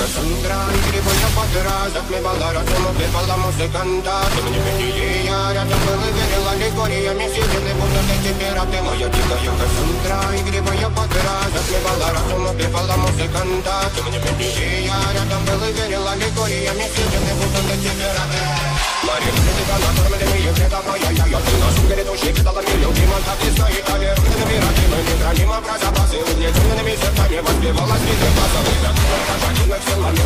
că sunt gran Gribă ia patera, zac mi balara Să mă beba la muzicanta Să mă nevedi iarea Să mă la Grigoria Mi se de bună de Te mă iubită, eu că sunt gran Gribă ia patera, zac mi balara Să mă beba la muzicanta Să mi nevedi iarea Să mă levere la Grigoria Mi se de bună de Te mă Спевать пела, не трепа забыта Пожанила целами